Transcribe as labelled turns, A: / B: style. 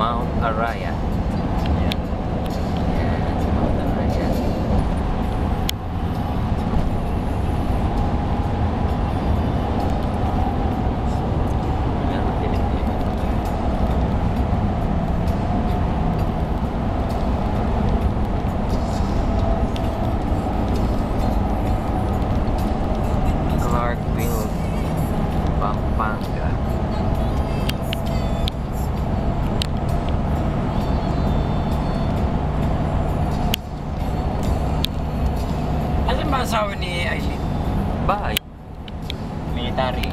A: Mount Araya. Clarkville, Pampanga.
B: asawa ni Aileen?
A: Bahay. Military.